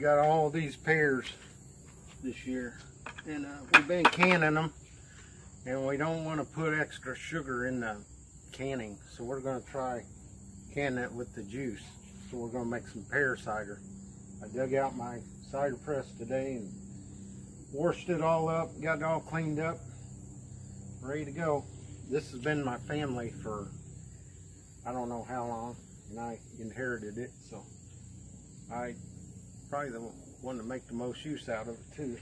got all these pears this year. And uh, we've been canning them. And we don't want to put extra sugar in the canning. So we're going to try canning it with the juice. So we're going to make some pear cider. I dug out my cider press today and washed it all up, got it all cleaned up, ready to go. This has been my family for I don't know how long, and I inherited it, so I probably the one to make the most use out of it too.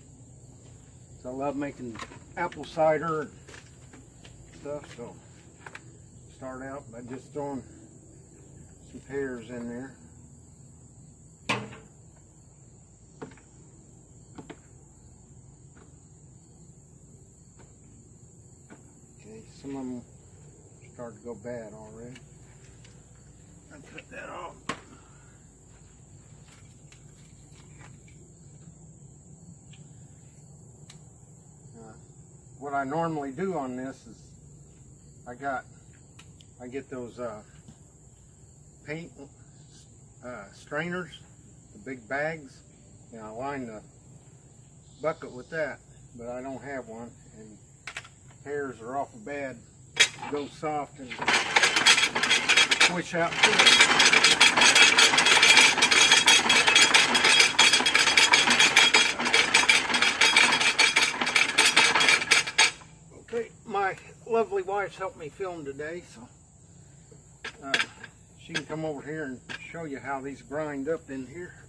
So I love making apple cider and stuff, so start out by just throwing some pears in there. Okay, some of them start to go bad already. I cut that off. Uh, what I normally do on this is I got I get those uh, paint uh, strainers, the big bags, and I line the bucket with that, but I don't have one, and hairs are awful bad. Go soft and squish out to it. Okay, my lovely wife's helped me film today, so uh, she can come over here and show you how these grind up in here.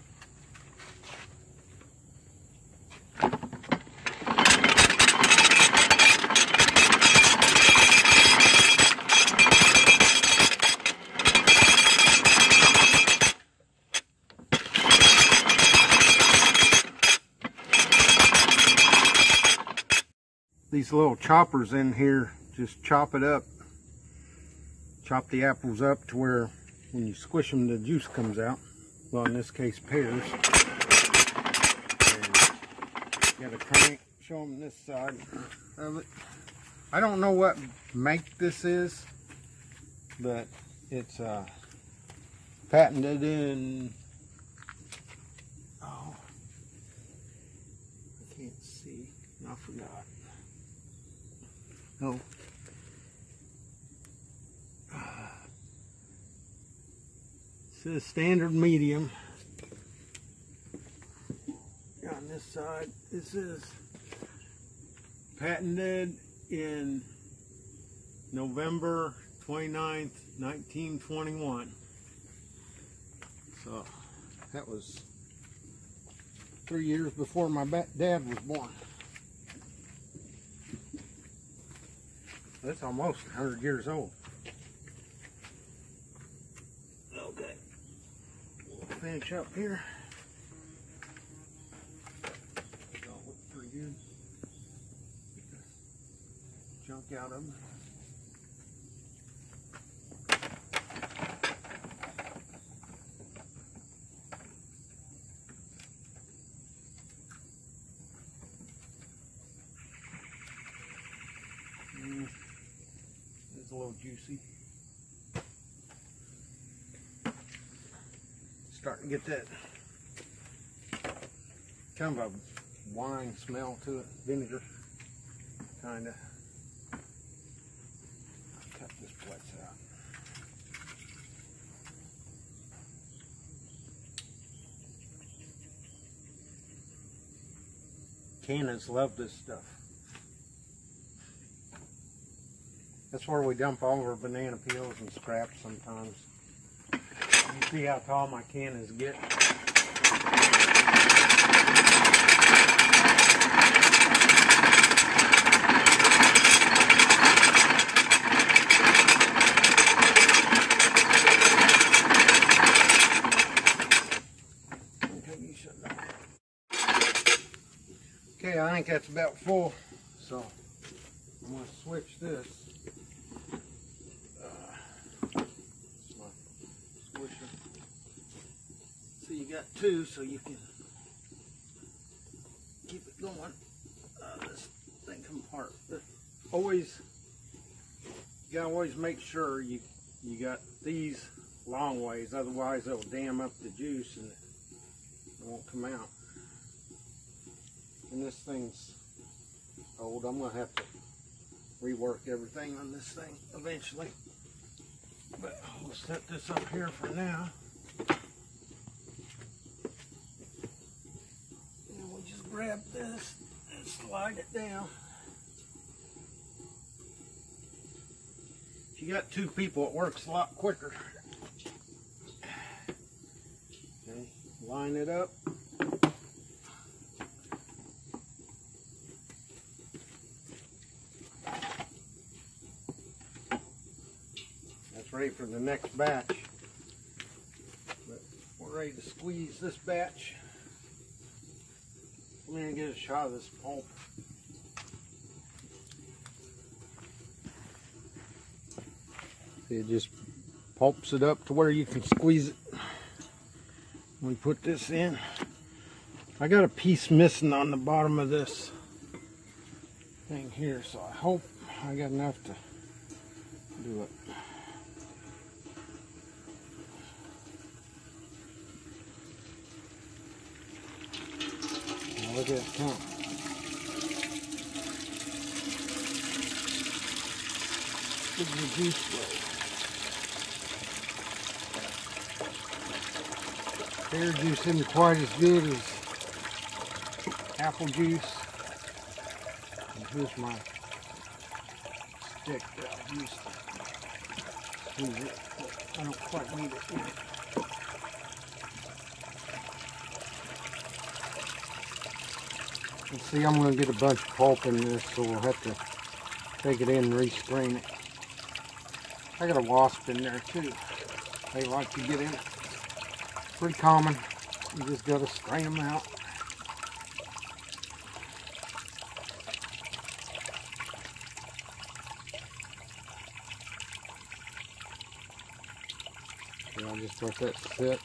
These little choppers in here just chop it up. Chop the apples up to where when you squish them the juice comes out. Well in this case pears. Got a crank, show them this side of it. I don't know what make this is, but it's uh, patented in, oh, I can't see, I forgot. Oh. Says standard medium. On this side, this is patented in November 29th, 1921. So that was three years before my dad was born. That's almost 100 years old. Okay. We'll finish up here. They all look pretty good. Get the Junk out of them. Mm, It's a little juicy. Starting to get that kind of a wine smell to it, vinegar, kind of. Cut this place out. Cannas love this stuff. That's where we dump all of our banana peels and scraps sometimes. You see how tall my cannas get. Okay, you should know. Okay, I think that's about full. So I'm gonna switch this. Uh, it's my swisher. So you got two, so you can keep it going. Uh, this thing come apart. But always, you gotta always make sure you you got these long ways, otherwise it'll dam up the juice and It won't come out. And this thing's old. I'm gonna have to rework everything on this thing eventually. But we'll set this up here for now. And we'll just grab this and slide it down. If you got two people, it works a lot quicker. Okay, line it up. That's ready for the next batch. But we're ready to squeeze this batch. I'm gonna get a shot of this pulp. It just pulps it up to where you can squeeze it. We put this in. I got a piece missing on the bottom of this thing here, so I hope I got enough to do it. Look at it come. Look at the juice flow. Pear juice isn't quite as good as apple juice. And here's my stick that I used to I don't quite need it And see, I'm going to get a bunch of pulp in this, so we'll have to take it in and restrain it. I got a wasp in there too. They like to get in it. Pretty common. You just got to strain them out. Okay, I'll just let that sit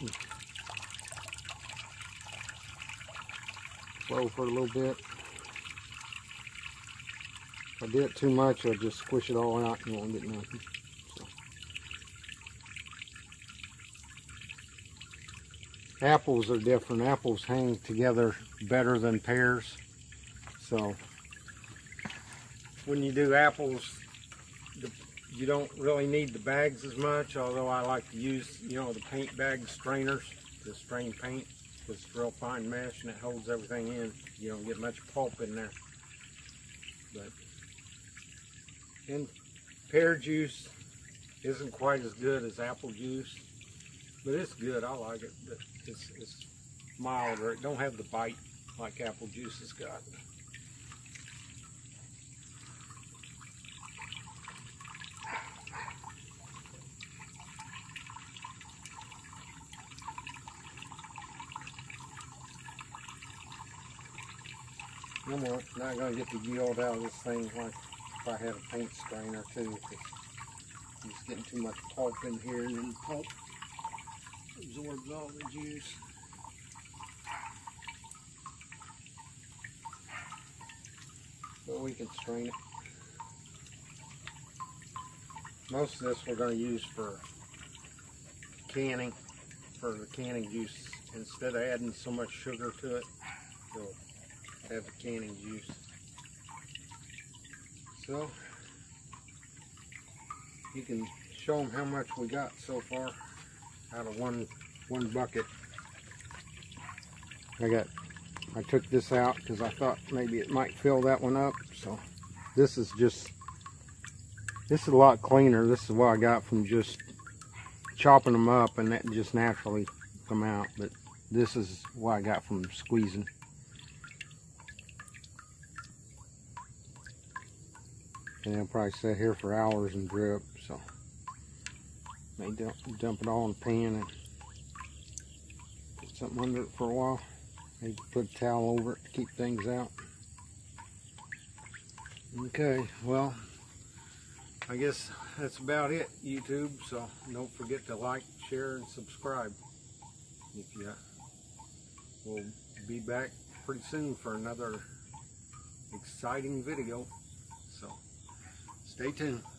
flow for a little bit. If I do it too much, I'll just squish it all out and won't get nothing. So. Apples are different. Apples hang together better than pears. So when you do apples, you don't really need the bags as much, although I like to use, you know, the paint bag strainers to strain paint. It's real fine mesh and it holds everything in. You don't get much pulp in there. But and pear juice isn't quite as good as apple juice, but it's good. I like it. But it's, it's milder. It don't have the bite like apple juice has got. I'm not not gonna get the yield out of this thing like if I had a paint strainer too. It's getting too much pulp in here and then the pulp absorbs all the juice. So we can strain it. Most of this we're gonna use for canning, for the canning juice. Instead of adding so much sugar to it, we'll have the canning juice. So, you can show them how much we got so far out of one one bucket. I got, I took this out because I thought maybe it might fill that one up. So, this is just, this is a lot cleaner. This is what I got from just chopping them up and that just naturally come out. But this is what I got from squeezing. And it'll probably sit here for hours and drip, so may dump, dump it all in a pan and put something under it for a while. Maybe put a towel over it to keep things out. Okay, well, I guess that's about it, YouTube. So don't forget to like, share, and subscribe. If you, we'll be back pretty soon for another exciting video. Stay tuned.